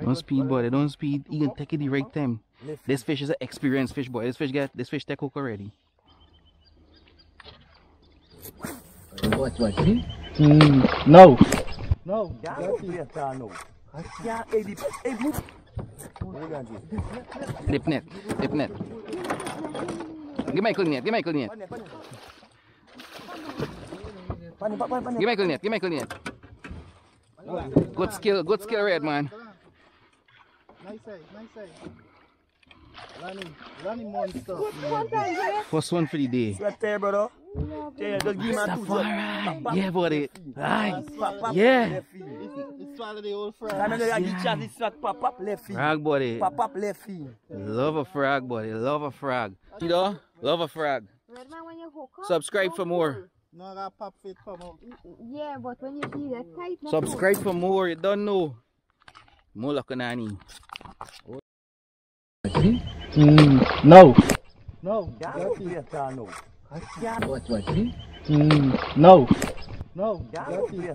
Don't speed, boy. Don't speed. You can take it the right time. This fish is an experienced fish, boy. This fish get this fish take hook already. Watch, watch, see? Mm, no. No. Yeah, no play at all now. Yeah, hey, the, hey, move. What you gonna do? Lip net. Lip net. Give Michael net. Give Michael net. Give Michael net. Give Michael net. Good skill. Good skill, red man. Nice eye, nice eye. Running, running monster. First one for the day. Sweat there, brother. Yeah, just give me a two shot. Rastafari. Yeah, buddy. Aye. Pop, pop, Yeah. Left field. It's swallow the old frog. Time you know you chat this shot, pop, pop, left field. Frog, buddy. Pop, pop, left field. Love a frog, buddy. Love a frog. You know? Love a frog. Red when you hook up, Subscribe for more. No, I got pop fit come out. Yeah, but when you see that tight, Subscribe for more. You don't know. Mula Kanani. See? Mm, no. No. Yeah, no play at all now. Yeah, Watch, watch, see? Mm, no. No. yeah,